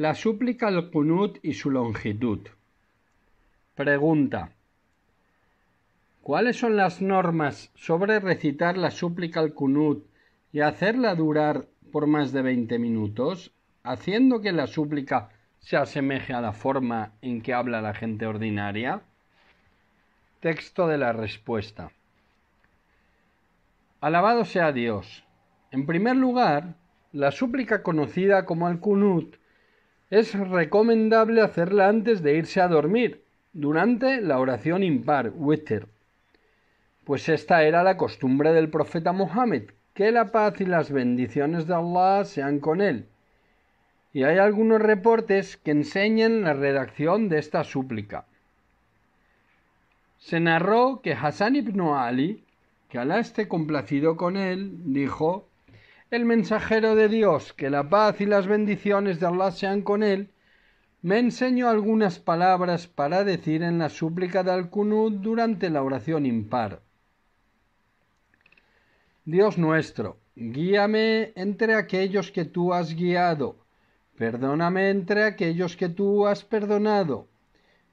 La súplica al Qunut y su longitud. Pregunta. ¿Cuáles son las normas sobre recitar la súplica al Qunut y hacerla durar por más de veinte minutos, haciendo que la súplica se asemeje a la forma en que habla la gente ordinaria? Texto de la respuesta. Alabado sea Dios. En primer lugar, la súplica conocida como al Qunut es recomendable hacerla antes de irse a dormir, durante la oración impar, witr, pues esta era la costumbre del profeta Mohammed, que la paz y las bendiciones de Allah sean con él. Y hay algunos reportes que enseñan la redacción de esta súplica. Se narró que Hassan ibn Ali, que Alá esté complacido con él, dijo el mensajero de Dios, que la paz y las bendiciones de Allah sean con él, me enseñó algunas palabras para decir en la súplica de Al-Qunut durante la oración impar. Dios nuestro, guíame entre aquellos que tú has guiado, perdóname entre aquellos que tú has perdonado,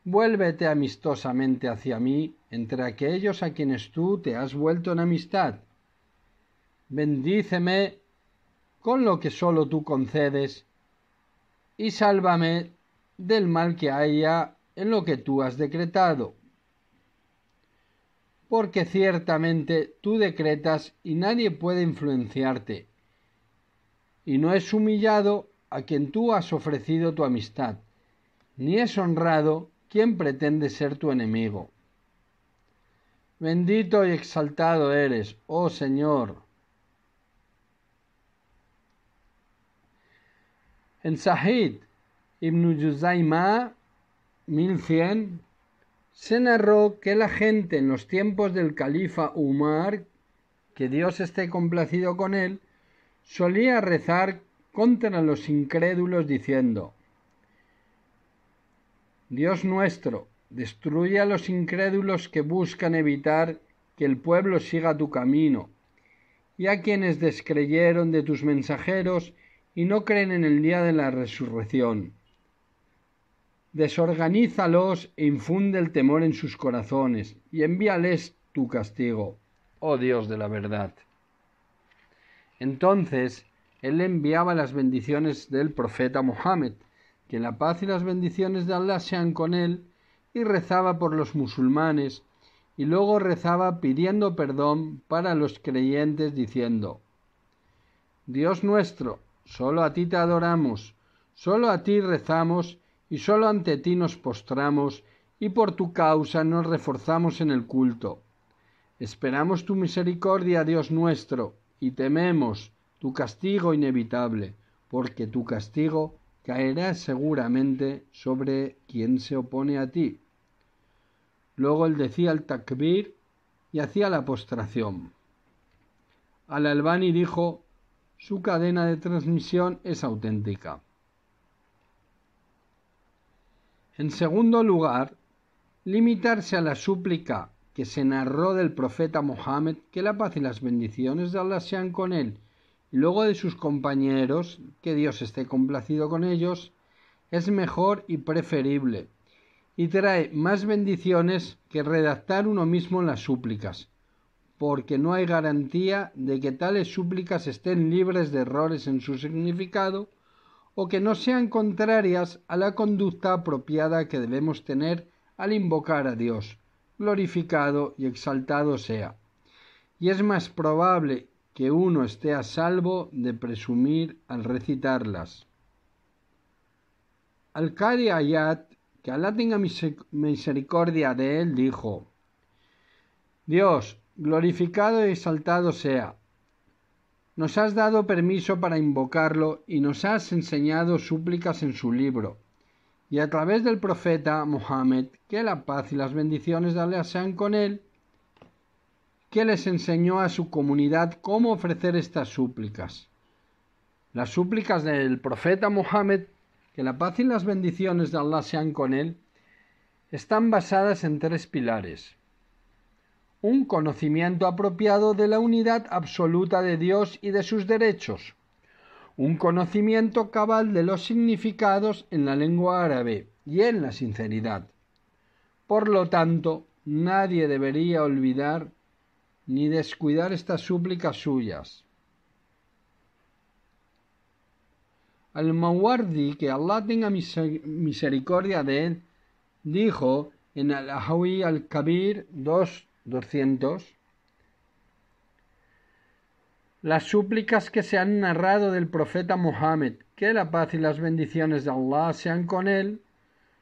vuélvete amistosamente hacia mí entre aquellos a quienes tú te has vuelto en amistad. Bendíceme con lo que sólo tú concedes, y sálvame del mal que haya en lo que tú has decretado. Porque ciertamente tú decretas y nadie puede influenciarte, y no es humillado a quien tú has ofrecido tu amistad, ni es honrado quien pretende ser tu enemigo. Bendito y exaltado eres, oh Señor, En Sahid ibn Yuzaima 1100 se narró que la gente en los tiempos del califa Umar, que Dios esté complacido con él, solía rezar contra los incrédulos diciendo Dios nuestro, destruye a los incrédulos que buscan evitar que el pueblo siga tu camino, y a quienes descreyeron de tus mensajeros y no creen en el día de la resurrección. Desorganízalos e infunde el temor en sus corazones y envíales tu castigo, oh Dios de la verdad. Entonces él enviaba las bendiciones del profeta Mohammed, que la paz y las bendiciones de Allah sean con él, y rezaba por los musulmanes, y luego rezaba pidiendo perdón para los creyentes diciendo Dios nuestro, Solo a ti te adoramos, solo a ti rezamos y solo ante ti nos postramos y por tu causa nos reforzamos en el culto. Esperamos tu misericordia, Dios nuestro, y tememos tu castigo inevitable, porque tu castigo caerá seguramente sobre quien se opone a ti. Luego él decía el takbir y hacía la postración. Al albani dijo su cadena de transmisión es auténtica. En segundo lugar, limitarse a la súplica que se narró del profeta Mohammed, que la paz y las bendiciones de Allah sean con él, y luego de sus compañeros, que Dios esté complacido con ellos, es mejor y preferible, y trae más bendiciones que redactar uno mismo las súplicas, porque no hay garantía de que tales súplicas estén libres de errores en su significado o que no sean contrarias a la conducta apropiada que debemos tener al invocar a Dios, glorificado y exaltado sea. Y es más probable que uno esté a salvo de presumir al recitarlas. Al-Qadi Ayat, que Alá tenga misericordia de él, dijo, Dios, glorificado y exaltado sea. Nos has dado permiso para invocarlo y nos has enseñado súplicas en su libro. Y a través del profeta Mohammed, que la paz y las bendiciones de Allah sean con él, que les enseñó a su comunidad cómo ofrecer estas súplicas. Las súplicas del profeta Mohammed, que la paz y las bendiciones de Allah sean con él, están basadas en tres pilares un conocimiento apropiado de la unidad absoluta de Dios y de sus derechos, un conocimiento cabal de los significados en la lengua árabe y en la sinceridad. Por lo tanto, nadie debería olvidar ni descuidar estas súplicas suyas. Al-Mawardi, que Allah tenga misericordia de él, dijo en Al-Ahawi al-Kabir 2.200 las súplicas que se han narrado del profeta Mohammed, que la paz y las bendiciones de Allah sean con él,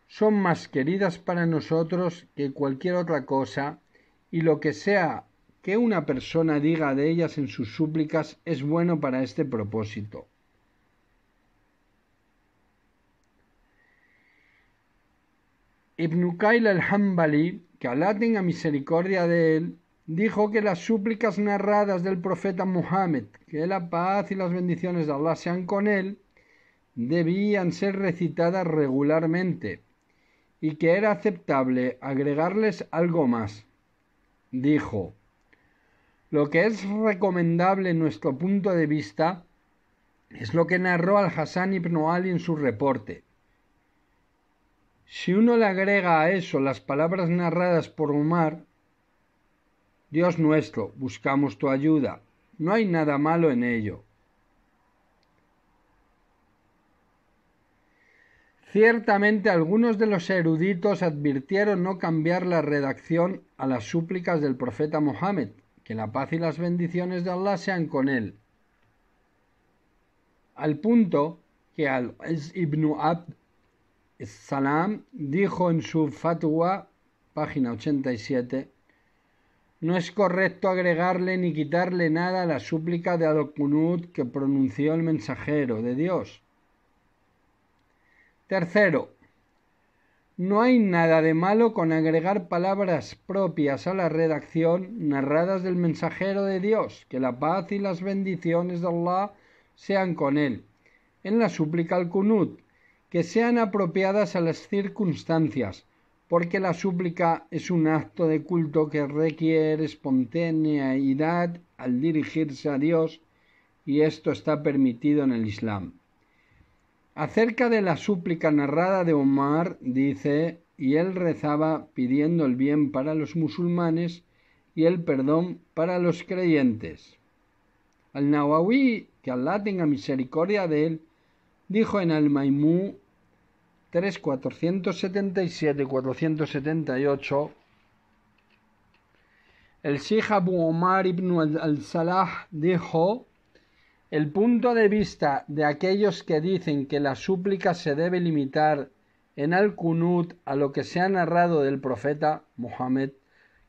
son más queridas para nosotros que cualquier otra cosa, y lo que sea que una persona diga de ellas en sus súplicas es bueno para este propósito. Ibn Qail al-Hambali, que Allah tenga misericordia de él, dijo que las súplicas narradas del profeta Muhammad, que la paz y las bendiciones de Allah sean con él, debían ser recitadas regularmente y que era aceptable agregarles algo más. Dijo, lo que es recomendable en nuestro punto de vista es lo que narró al-Hassan ibn Ali en su reporte. Si uno le agrega a eso las palabras narradas por Omar, Dios nuestro, buscamos tu ayuda, no hay nada malo en ello. Ciertamente algunos de los eruditos advirtieron no cambiar la redacción a las súplicas del profeta Mohammed, que la paz y las bendiciones de Allah sean con él. Al punto que al ibn Abd Salam dijo en su fatwa, página 87, no es correcto agregarle ni quitarle nada a la súplica de al que pronunció el mensajero de Dios. Tercero, no hay nada de malo con agregar palabras propias a la redacción narradas del mensajero de Dios, que la paz y las bendiciones de Allah sean con él, en la súplica al kunut, que sean apropiadas a las circunstancias, porque la súplica es un acto de culto que requiere espontaneidad al dirigirse a Dios y esto está permitido en el Islam. Acerca de la súplica narrada de Omar, dice, y él rezaba pidiendo el bien para los musulmanes y el perdón para los creyentes. Al Nawawi, que Allah tenga misericordia de él, dijo en Al-Maimú 3, 477 478, el Sheikh Abu Omar ibn al-Salah dijo, el punto de vista de aquellos que dicen que la súplica se debe limitar en al-Kunut a lo que se ha narrado del profeta Muhammad,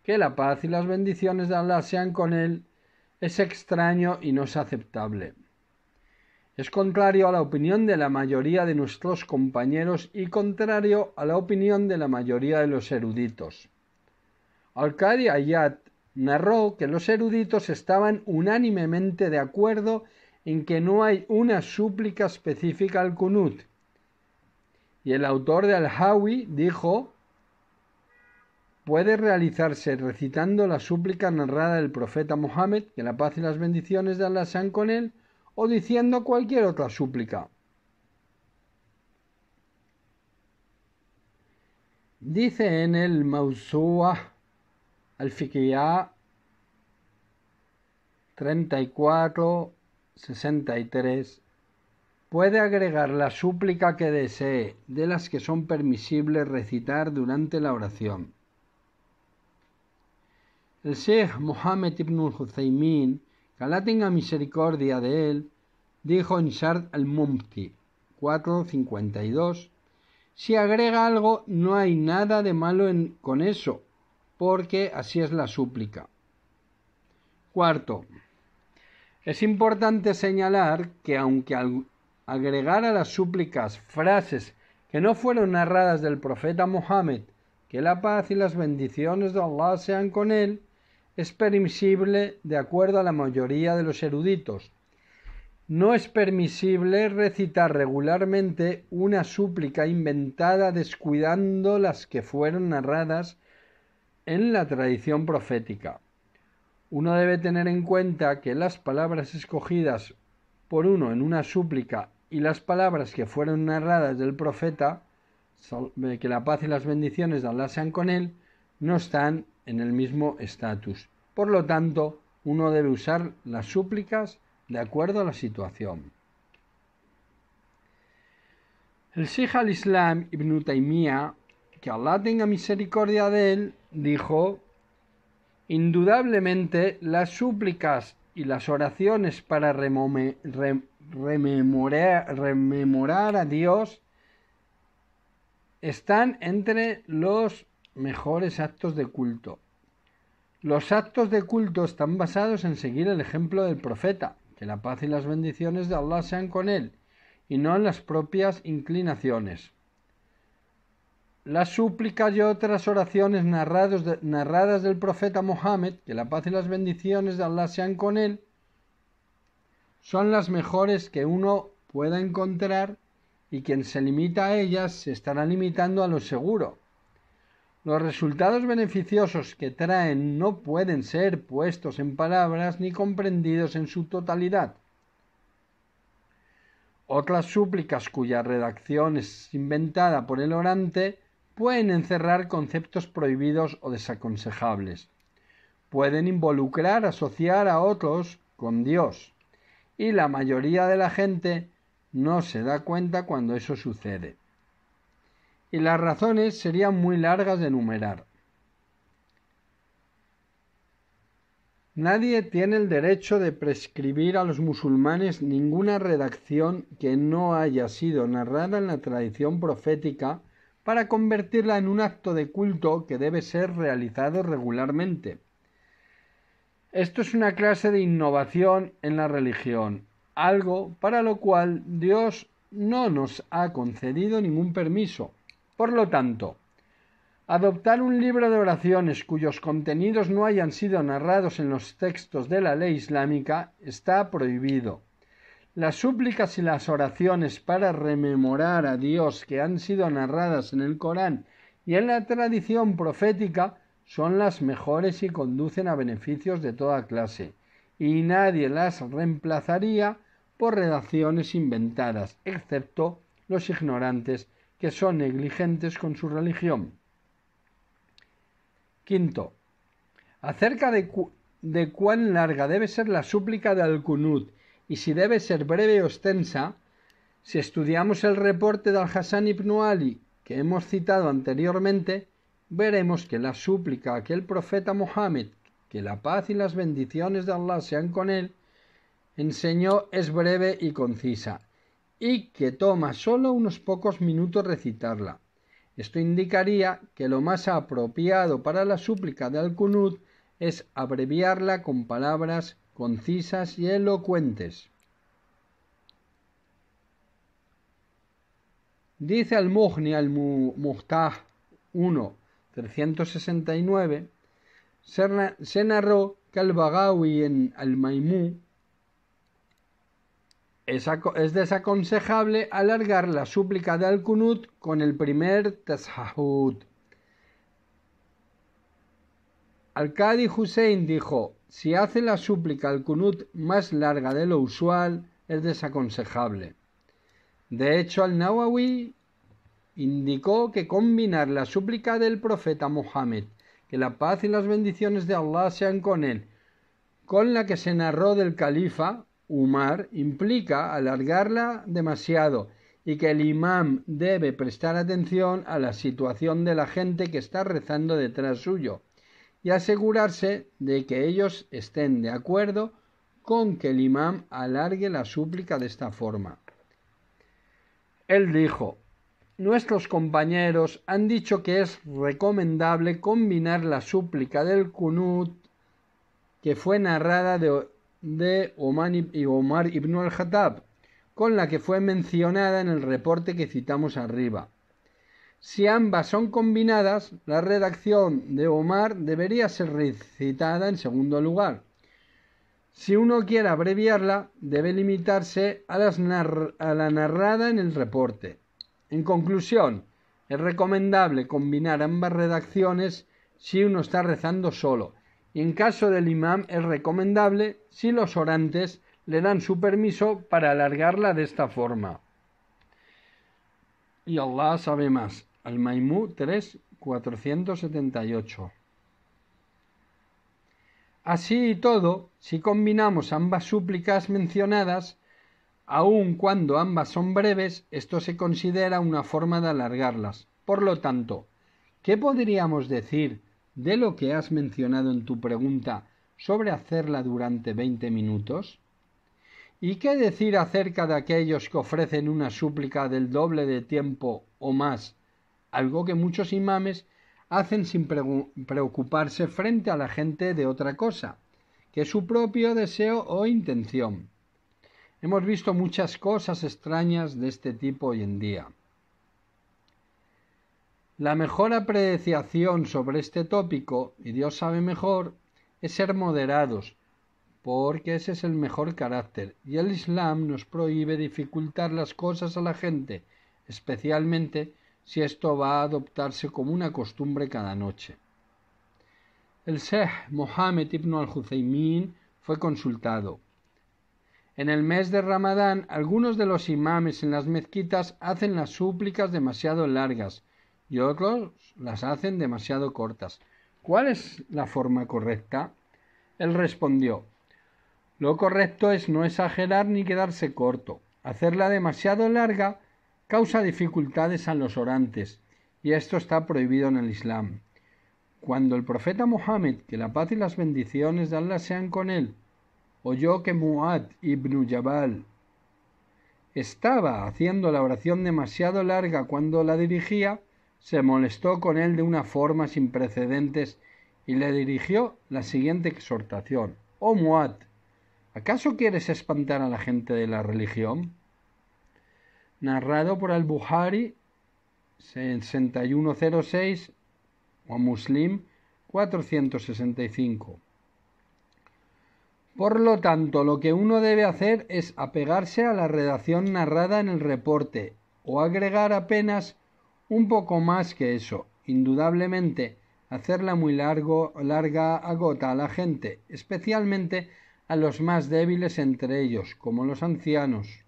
que la paz y las bendiciones de Allah sean con él, es extraño y no es aceptable. Es contrario a la opinión de la mayoría de nuestros compañeros y contrario a la opinión de la mayoría de los eruditos. Al-Qadi Ayat narró que los eruditos estaban unánimemente de acuerdo en que no hay una súplica específica al Kunut. Y el autor de Al-Hawi dijo, puede realizarse recitando la súplica narrada del profeta Mohammed, que la paz y las bendiciones de Allah sean con él, o diciendo cualquier otra súplica. Dice en el Mausua al Fiqiyah 34 63 puede agregar la súplica que desee de las que son permisibles recitar durante la oración. El Sheikh Mohammed ibn Huzaymin Allah tenga misericordia de él, dijo en Shard al-Mumti 452, si agrega algo no hay nada de malo en, con eso, porque así es la súplica. Cuarto, es importante señalar que aunque al agregar a las súplicas frases que no fueron narradas del profeta Mohammed, que la paz y las bendiciones de Allah sean con él, es permisible de acuerdo a la mayoría de los eruditos. No es permisible recitar regularmente una súplica inventada descuidando las que fueron narradas en la tradición profética. Uno debe tener en cuenta que las palabras escogidas por uno en una súplica y las palabras que fueron narradas del profeta, que la paz y las bendiciones de Allah sean con él, no están en el mismo estatus. Por lo tanto, uno debe usar las súplicas de acuerdo a la situación. El Sikh al-Islam Ibn Taymiyyah, que Allah tenga misericordia de él, dijo, indudablemente las súplicas y las oraciones para rememorar, a Dios están entre los mejores actos de culto. Los actos de culto están basados en seguir el ejemplo del profeta, que la paz y las bendiciones de Allah sean con él, y no en las propias inclinaciones. Las súplicas y otras oraciones narradas del profeta Mohammed, que la paz y las bendiciones de Allah sean con él, son las mejores que uno pueda encontrar y quien se limita a ellas se estará limitando a lo seguro. Los resultados beneficiosos que traen no pueden ser puestos en palabras ni comprendidos en su totalidad. Otras súplicas cuya redacción es inventada por el orante pueden encerrar conceptos prohibidos o desaconsejables. Pueden involucrar, asociar a otros con Dios. Y la mayoría de la gente no se da cuenta cuando eso sucede. Y las razones serían muy largas de enumerar. Nadie tiene el derecho de prescribir a los musulmanes ninguna redacción que no haya sido narrada en la tradición profética para convertirla en un acto de culto que debe ser realizado regularmente. Esto es una clase de innovación en la religión, algo para lo cual Dios no nos ha concedido ningún permiso. Por lo tanto, Adoptar un libro de oraciones cuyos contenidos no hayan sido narrados en los textos de la ley islámica está prohibido. Las súplicas y las oraciones para rememorar a Dios que han sido narradas en el Corán y en la tradición profética son las mejores y conducen a beneficios de toda clase, y nadie las reemplazaría por redacciones inventadas, excepto los ignorantes que son negligentes con su religión. Quinto, acerca de, cuán larga debe ser la súplica de Al-Qunut y si debe ser breve o extensa, si estudiamos el reporte de Al-Hassan ibn Ali que hemos citado anteriormente, veremos que la súplica que el profeta Mohammed, que la paz y las bendiciones de Allah sean con él, enseñó es breve y concisa, y que toma solo unos pocos minutos recitarla. Esto indicaría que lo más apropiado para la súplica de Al-Qunut es abreviarla con palabras concisas y elocuentes. Dice al-Mughni al-Muhtah 1, 369, se narró que al-Bagawi en al-Maimú es, desaconsejable alargar la súplica de Al-Qunut con el primer tashahud. Al-Qadi Hussein dijo, si hace la súplica Al-Qunut más larga de lo usual, es desaconsejable. De hecho, Al-Nawawi indicó que combinar la súplica del profeta Mohammed, que la paz y las bendiciones de Allah sean con él, con la que se narró del califa, Umar implica alargarla demasiado y que el imam debe prestar atención a la situación de la gente que está rezando detrás suyo y asegurarse de que ellos estén de acuerdo con que el imam alargue la súplica de esta forma. Él dijo, Nuestros compañeros han dicho que es recomendable combinar la súplica del Kunut que fue narrada de de Omar ibn al-Khattab, con la que fue mencionada en el reporte que citamos arriba. Si ambas son combinadas, la redacción de Omar debería ser recitada en segundo lugar. Si uno quiere abreviarla, debe limitarse a, a la narrada en el reporte. En conclusión, es recomendable combinar ambas redacciones si uno está rezando solo y en caso del imam es recomendable si los orantes le dan su permiso para alargarla de esta forma. Y Allah sabe más. Al-Maimú 3, 478. Así y todo, si combinamos ambas súplicas mencionadas, aun cuando ambas son breves, esto se considera una forma de alargarlas. Por lo tanto, ¿qué podríamos decir de lo que has mencionado en tu pregunta sobre hacerla durante veinte minutos? ¿Y qué decir acerca de aquellos que ofrecen una súplica del doble de tiempo o más, algo que muchos imames hacen sin preocuparse frente a la gente de otra cosa, que su propio deseo o intención? Hemos visto muchas cosas extrañas de este tipo hoy en día. La mejor apreciación sobre este tópico, y Dios sabe mejor, es ser moderados, porque ese es el mejor carácter, y el Islam nos prohíbe dificultar las cosas a la gente, especialmente si esto va a adoptarse como una costumbre cada noche. El Sheikh Mohammed ibn al-Huzaymin fue consultado. En el mes de Ramadán, algunos de los imames en las mezquitas hacen las súplicas demasiado largas, y otros las hacen demasiado cortas. ¿Cuál es la forma correcta? Él respondió, lo correcto es no exagerar ni quedarse corto. Hacerla demasiado larga causa dificultades a los orantes, y esto está prohibido en el Islam. Cuando el profeta Mohammed, que la paz y las bendiciones de Allah sean con él, oyó que Muad ibn Jabal estaba haciendo la oración demasiado larga cuando la dirigía, se molestó con él de una forma sin precedentes y le dirigió la siguiente exhortación. Oh Muad, ¿acaso quieres espantar a la gente de la religión? Narrado por al-Buhari 6106 o Muslim 465. Por lo tanto, lo que uno debe hacer es apegarse a la redacción narrada en el reporte o agregar apenas un poco más que eso. Indudablemente, hacerla muy largo, larga agota a la gente, especialmente a los más débiles entre ellos, como los ancianos.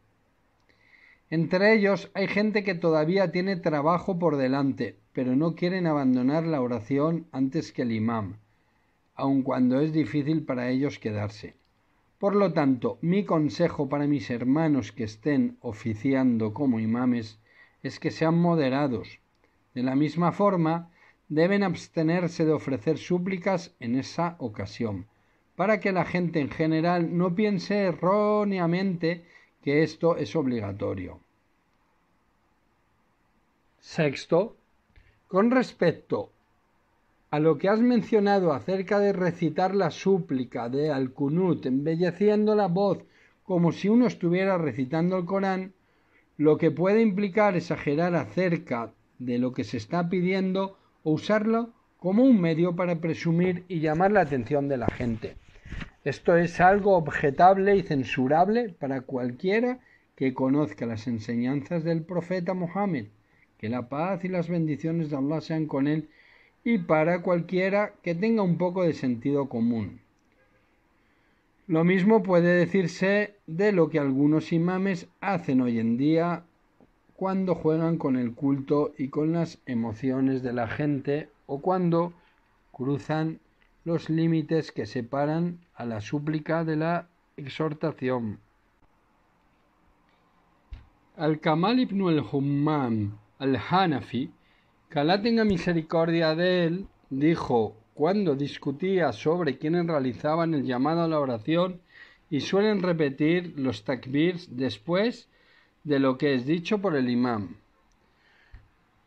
Entre ellos hay gente que todavía tiene trabajo por delante, pero no quieren abandonar la oración antes que el imam, aun cuando es difícil para ellos quedarse. Por lo tanto, mi consejo para mis hermanos que estén oficiando como imames es que sean moderados. De la misma forma, deben abstenerse de ofrecer súplicas en esa ocasión, para que la gente en general no piense erróneamente que esto es obligatorio. Sexto, con respecto a lo que has mencionado acerca de recitar la súplica de Al-Kunut, embelleciendo la voz como si uno estuviera recitando el Corán, lo que puede implicar exagerar acerca de lo que se está pidiendo o usarlo como un medio para presumir y llamar la atención de la gente. Esto es algo objetable y censurable para cualquiera que conozca las enseñanzas del profeta Mohammed, que la paz y las bendiciones de Allah sean con él, y para cualquiera que tenga un poco de sentido común. Lo mismo puede decirse de lo que algunos imames hacen hoy en día cuando juegan con el culto y con las emociones de la gente o cuando cruzan los límites que separan a la súplica de la exhortación. Al-Kamal ibn al-Hummam al-Hanafi, que Alá tenga misericordia de él, dijo cuando discutía sobre quienes realizaban el llamado a la oración y suelen repetir los takbirs después de lo que es dicho por el imam.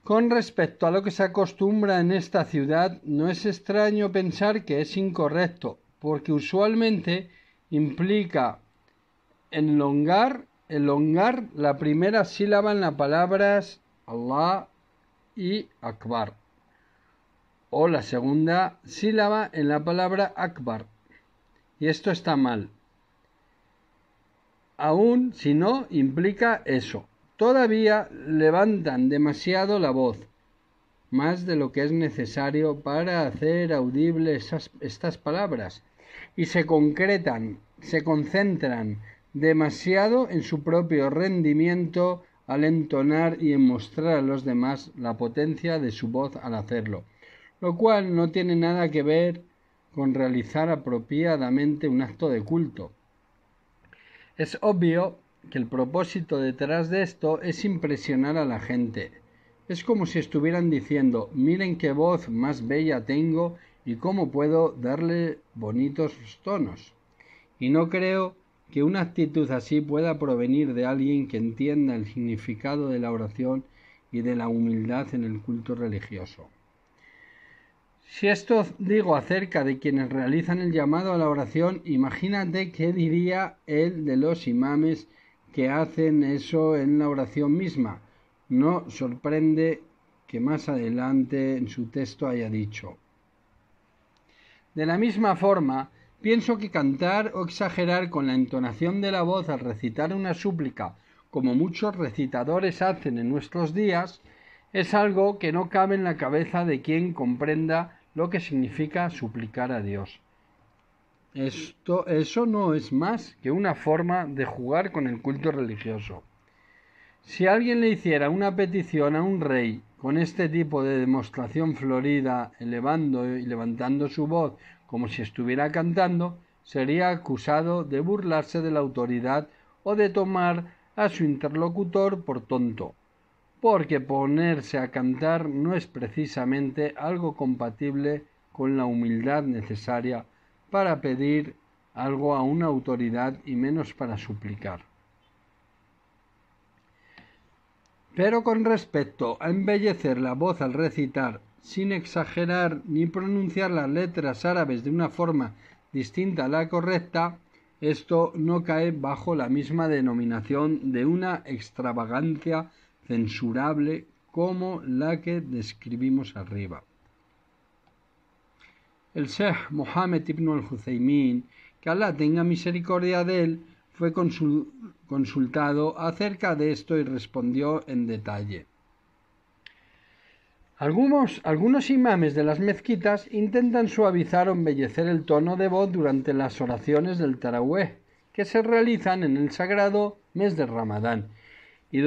Con respecto a lo que se acostumbra en esta ciudad, no es extraño pensar que es incorrecto, porque usualmente implica enlongar, elongar la primera sílaba en las palabras Allah y Akbar o la segunda sílaba en la palabra Akbar. Y esto está mal. Aún si no implica eso. Todavía levantan demasiado la voz, más de lo que es necesario para hacer audibles estas palabras, y se concretan, se concentran demasiado en su propio rendimiento al entonar y en mostrar a los demás la potencia de su voz al hacerlo, lo cual no tiene nada que ver con realizar apropiadamente un acto de culto. Es obvio que el propósito detrás de esto es impresionar a la gente. Es como si estuvieran diciendo miren qué voz más bella tengo y cómo puedo darle bonitos tonos. Y no creo que una actitud así pueda provenir de alguien que entienda el significado de la oración y de la humildad en el culto religioso. Si esto digo acerca de quienes realizan el llamado a la oración, imagínate qué diría él de los imames que hacen eso en la oración misma. No sorprende que más adelante en su texto haya dicho. De la misma forma, pienso que cantar o exagerar con la entonación de la voz al recitar una súplica, como muchos recitadores hacen en nuestros días, es algo que no cabe en la cabeza de quien comprenda lo que significa suplicar a Dios. Esto, eso no es más que una forma de jugar con el culto religioso. Si alguien le hiciera una petición a un rey con este tipo de demostración florida, elevando y levantando su voz como si estuviera cantando, sería acusado de burlarse de la autoridad o de tomar a su interlocutor por tonto porque ponerse a cantar no es precisamente algo compatible con la humildad necesaria para pedir algo a una autoridad y menos para suplicar. Pero con respecto a embellecer la voz al recitar, sin exagerar ni pronunciar las letras árabes de una forma distinta a la correcta, esto no cae bajo la misma denominación de una extravagancia censurable como la que describimos arriba. El Sheikh Mohammed ibn al-Huzaymin, que Allah tenga misericordia de él, fue consultado acerca de esto y respondió en detalle. Algunos, algunos imames de las mezquitas intentan suavizar o embellecer el tono de voz durante las oraciones del Taraweh, que se realizan en el sagrado mes de Ramadán, y,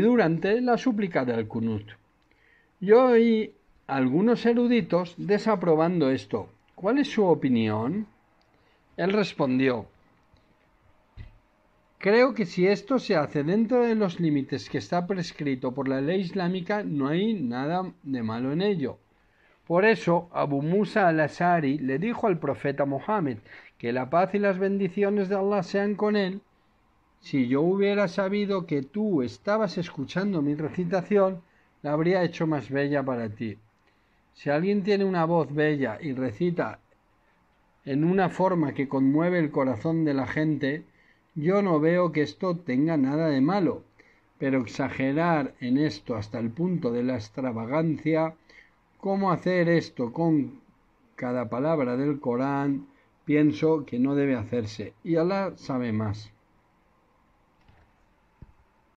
durante la súplica del Kunut. Yo oí algunos eruditos desaprobando esto. ¿Cuál es su opinión? Él respondió Creo que si esto se hace dentro de los límites que está prescrito por la ley islámica, no hay nada de malo en ello. Por eso, Abu Musa al-Asari le dijo al profeta Mohammed que la paz y las bendiciones de Allah sean con él, si yo hubiera sabido que tú estabas escuchando mi recitación, la habría hecho más bella para ti. Si alguien tiene una voz bella y recita en una forma que conmueve el corazón de la gente, yo no veo que esto tenga nada de malo, pero exagerar en esto hasta el punto de la extravagancia, cómo hacer esto con cada palabra del Corán, pienso que no debe hacerse, y Allah sabe más.